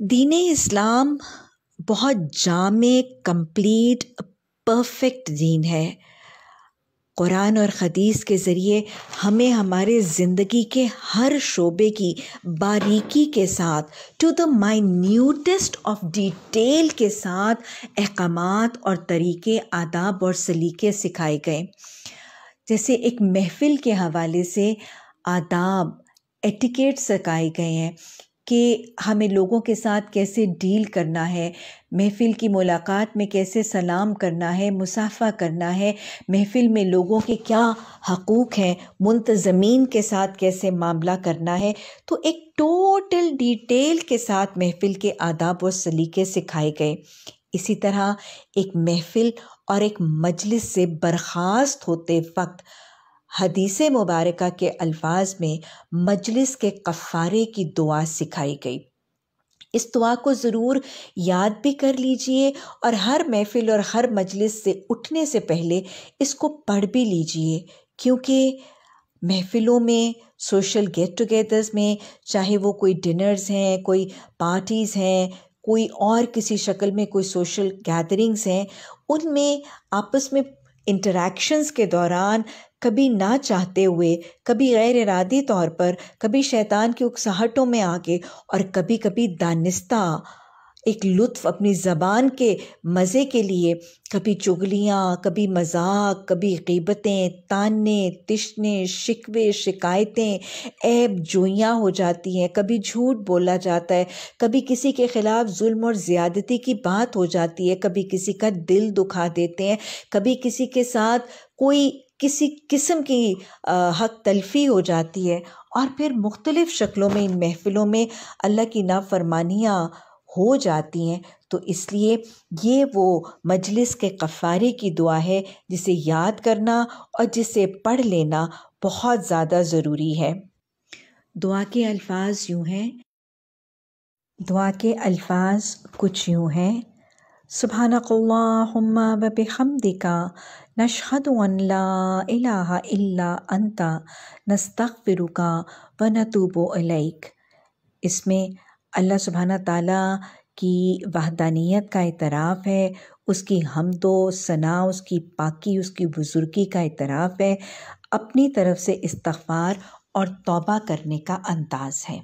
दीन इस्लाम बहुत जाम complete, perfect दीन है। कुरान और हदीस के ज़रिए हमें हमारे ज़िंदगी के हर शोबे की बारीकी के साथ to the minutest of detail के साथ अहकाम और तरीके, आदाब और सलीके सिखाए गए। जैसे एक महफ़िल के हवाले से आदाब, एटिकेट सिखाए गए हैं। कि हमें लोगों के साथ कैसे डील करना है, महफ़िल की मुलाकात में कैसे सलाम करना है, मुसाफ़ा करना है, महफ़िल में लोगों के क्या हकूक़ हैं, मुंतज़मीन के साथ कैसे मामला करना है तो एक टोटल डिटेल के साथ महफ़िल के आदाब और सलीके सिखाए गए। इसी तरह एक महफ़िल और एक मजलिस से बर्खास्त होते वक्त हदीस मुबारक के अल्फाज में मजलिस के कफ़ारे की दुआ सिखाई गई। इस दुआ को ज़रूर याद भी कर लीजिए और हर महफ़िल और हर मजलिस से उठने से पहले इसको पढ़ भी लीजिए, क्योंकि महफ़िलों में, सोशल गेट टुगेदर्स में, चाहे वो कोई डिनर्स हैं, कोई पार्टीज़ हैं, कोई और किसी शक्ल में कोई सोशल गैदरिंग्स हैं, उनमें आपस में इंटरेक्शंस के दौरान कभी ना चाहते हुए, कभी गैर इरादी तौर पर, कभी शैतान की उकसाहटों में आके और कभी कभी दानिस्ता। एक लुत्फ़ अपनी ज़बान के मज़े के लिए, कभी चुगलियाँ, कभी मज़ाक, कभी गिबतें, ताने, तिशने, शिकवे, शिकायतें, ऐब जोइयाँ हो जाती हैं, कभी झूठ बोला जाता है, कभी किसी के ख़िलाफ़ जुल्म और ज़्यादती की बात हो जाती है, कभी किसी का दिल दुखा देते हैं, कभी किसी के साथ कोई किसी किस्म की हक तलफ़ी हो जाती है और फिर मुख्तलिफ़ शक्लों में, इन महफ़िलों में अल्लाह की नाफरमानियाँ हो जाती हैं। तो इसलिए ये वो मजलिस के कफ़ारे की दुआ है, जिसे याद करना और जिसे पढ़ लेना बहुत ज़्यादा ज़रूरी है। दुआ के अल्फाज यूँ हैं, दुआ के अल्फाज कुछ यूँ हैं सुबहानकल्लाहुम्मा व बिहम्दिका नशहदु अन ला इलाहा इल्ला अंता नस्तगफिरुका व नतूबु अलैक इसमें अल्लाह सुबहाना ताला की वहदानियत का इतराफ़ है, उसकी हमदो, सना, उसकी पाकी, उसकी बुज़ुर्गी का इतराफ़ है, अपनी तरफ़ से इस्तग़फ़ार और तौबा करने का अंदाज़ है।